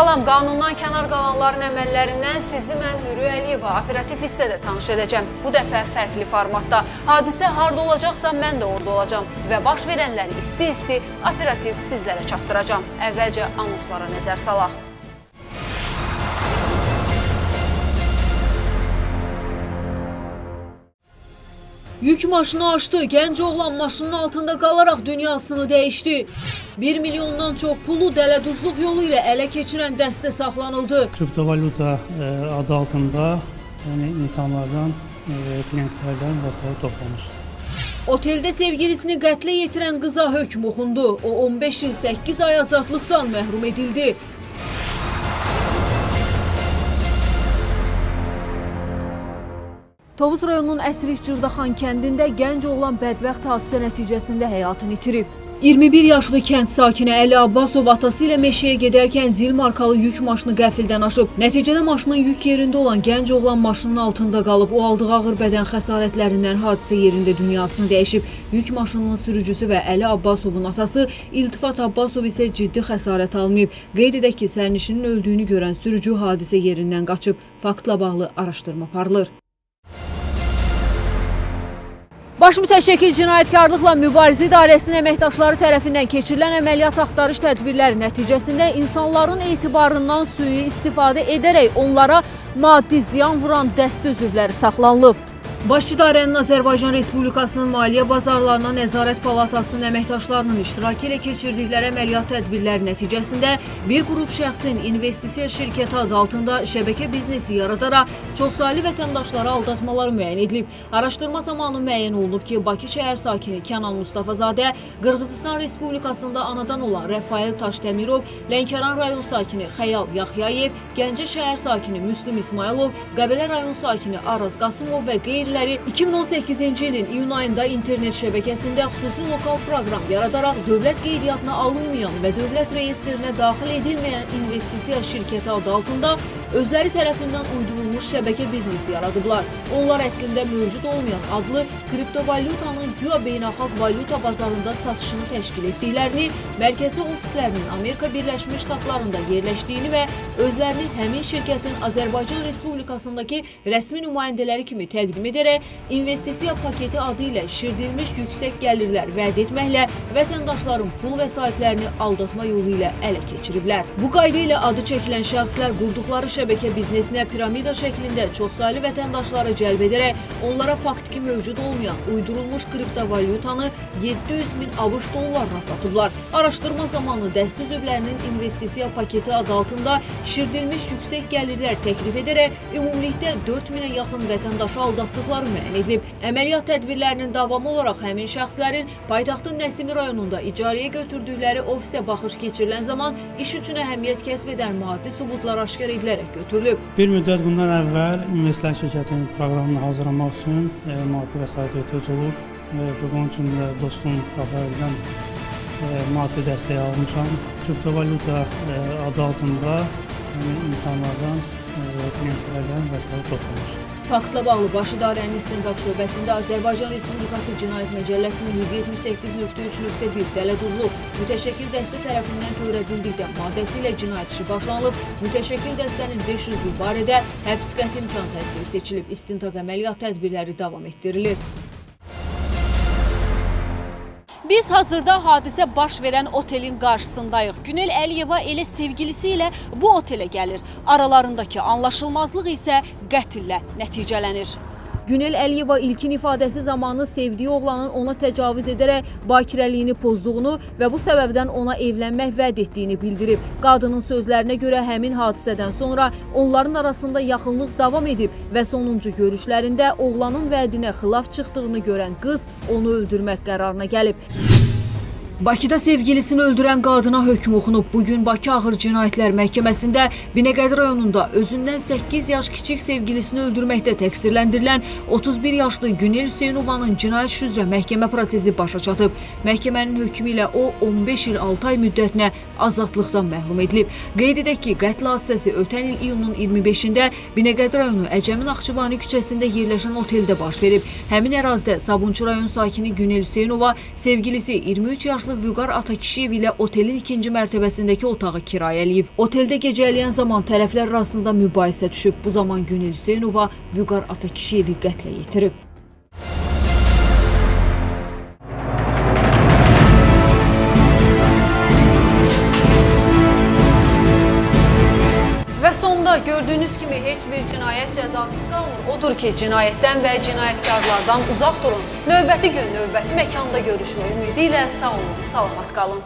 Salam, qanundan kənar qalanların əməllərindən sizi mən Hürü Əliyeva operativ hissədə tanış edəcəm. Bu dəfə fərqli formatda. Hadisə harda olacaqsa mən də orada olacam və baş verənləri isti-isti operativ sizlərə çatdıracam. Əvvəlcə anonslara nəzər salaq. Yük maşını açdı. Gənc oğlan maşının altında qalaraq dünyasını dəyişdi. 1 milyondan çox pulu dələduzluq yolu ilə ələ keçirən dəstə saxlanıldı. Kriptovalyuta e, adı altında yəni insanlardan, e, klientlərdən vəsait toplamışdı. Oteldə sevgilisini qətlə yetirən qıza hökm oxundu. O 15 il 8 ay azadlıqdan məhrum edildi. Tovuz rayonunun Əsrik Cırdaxan kəndində gənc oğlan bədbəxt hadisə nəticəsində həyatını itirib. 21 yaşlı kənd sakini Əli Abbasov atası ilə meşəyə gedərkən zil markalı yük maşını qəfildən aşıb. Nəticədə maşının yük yerində olan gənc oğlan maşının altında qalıb. O aldığı ağır bədən xəsarətlərindən hadisə yerində dünyasını dəyişib. Yük maşınının sürücüsü və Əli Abbasovun atası İltifat Abbasov isə ciddi xəsarət almayıb. Qeyd edək ki, sərnişinin öldüyünü görən sürücü hadisə yerindən qaçıb. Faktla bağlı araşdırma aparılır. Baş mütəşəkkil cinayətkarlıqla mübarizə idarəsinin əməkdaşları tərəfindən keçirilən əməliyyat axtarış tədbirləri nəticəsində insanların etibarından suyu istifadə edərək onlara maddi ziyan vuran dəstə üzvləri saxlanılıb. Baş İdarənin Azərbaycan Respublikasının Maliyyə Bazarlarına Nəzarət Palatasının əməkdaşlarının iştirakı ilə keçirdikləri əməliyyat tədbirləri nəticəsində bir qrup şəxsin investisiya şirkəti adı altında şəbəkə biznesi yaradaraq çoxsaylı vətəndaşları aldatmaları müəyyən edilib. Araşdırma zamanı müəyyən olunub ki, Bakı şəhər sakini Kənan Mustafazadə, Qırğızistan Respublikasında anadan olan Rəfail Taşdəmirov, Lənkəran rayon sakini Xəyal Yaxyayev, Gəncə şəhər sakini Müslüm İsmailov, Qəbələ rayon sakini Araz Qasımov və qeyri şəhərləri 2018-ci ilin iyun ayında internet şəbəkəsində xüsusi lokal proqram yaradaraq dövlət qeydiyyatına alınmayan və dövlət reyestrinə daxil edilməyən investisiya şirkəti adı altında özləri tərəfindən uydurulmuş şəbəkə biznesi yaradıblar. Onlar əslində mövcud olmayan adlı kriptovalyutanın güya beynəlxalq valyuta bazarında satışını təşkil etdiklərini, mərkəzi ofislərinin Amerika Birləşmiş Ştatlarında yerləşdiyini və özlərini həmin şirkətin Azərbaycan Respublikasındakı rəsmi nümayəndələri kimi təqdim edərək investisiya paketi adı ilə şirdilmiş yüksək gəlirlər vəd etməklə vətəndaşların pul vəsaitlərini aldatma yolu ilə ələ keçiriblər. Bu qayda ilə adı çəkilən şəxslər qurduqları şəbəkə biznesinə piramida şəklində çoxsaylı vətəndaşları cəlb edərək onlara faktiki mövcud olmayan uydurulmuş kriptovalyutanı 700 min ABŞ dollarına satıblar. Araşdırma zamanı dəstə üzvlərinin investisiya paketi adı altında şirdilmiş yüksək gəlirlər təklif edərək ümumilikdə 4 minə yaxın vətəndaşı aldatdıqları müəyyən edilib. Əməliyyat tədbirlərinin davamı olaraq həmin şəxslərin paytaxtın Nəsimi rayonunda icarəyə götürdükləri ofisə baxış keçirilən zaman iş üçün əhəmiyyət kəsb edən maddi sübutlar aşkar edilərək götürülüb. Bir müddət bundan əvvəl investisiya şirkətinin proqramını hazırlamaq üçün e, maddi vəsait ehtiyac olub e, və bunun üçün də dostum Rafaeldən e, maddi dəstək almışam. Kriptovalyuta e, adı altında yəni insanlardan, e, klientlərdən vəsait toplamışam. Faktla bağlı Baş İdarənin İstintaq şöbəsində Azərbaycan Respublikası Cinayət Məcəlləsinin 178.3.1 dələduzluq mütəşəkkil dəstə tərəfindən törədildikdə maddəsi ilə cinayət işi başlanılıb. Mütəşəkkil dəstənin 500 barədə həbs qəti imkan tədbiri seçilib. İstintaq əməliyyat tədbirləri davam etdirilir. Biz hazırda hadisə baş verən otelin qarşısındayıq. Günel Əliyeva elə sevgilisi ilə bu otelə gəlir. Aralarındakı anlaşılmazlıq isə qətillə nəticələnir. Günel Əliyeva ilkin ifadəsi zamanı sevdiyi oğlanın ona təcavüz edərək bakirəliyini pozduğunu və bu səbəbdən ona evlənmək vəd etdiyini bildirib. Qadının sözlərinə görə həmin hadisədən sonra onların arasında yaxınlıq davam edib və sonuncu görüşlərində oğlanın vədinə xilaf çıxdığını görən qız onu öldürmək qərarına gəlib. Bakıda sevgilisini öldürən qadına hökm oxunub. Bugün Bakı Ağır Cinayətlər Məhkəməsində Binəqədi rayonunda özündən 8 yaş kiçik sevgilisini öldürməkdə təqsirləndirilən 31 yaşlı Günel Hüseynovanın cinayət işi üzrə məhkəmə prosesi başa çatıb. Məhkəmənin hökmü ilə o 15 il 6 ay müddətinə azadlıqdan məhrum edilib. Qeyd edək ki, qətl hadisəsi ötən il iyunun 25-də Binəqədi rayonu Əcəmin Naxçıvani küçəsində yerləşən oteldə baş verib. Həmin ərazidə Sabunçu rayon sakini Günel Hüseynova sevgilisi 23 yaşlı yaşlı Vüqar Atakişiyev ilə otelin ikinci mərtəbəsindəki otağı kirayə eləyib. Oteldə gecələyən zaman tərəflər arasında mübahisə düşüb. Bu zaman Günel Hüseynova Vüqar Atakişiyevi qətlə yetirib. Sonda gördüyünüz kimi heç bir cinayət cəzasız qalmır. Odur ki, cinayətdən və cinayətkarlardan uzaq durun. Növbəti gün, növbəti məkanda görüşmək ümidi ilə sağ olun, salamat qalın.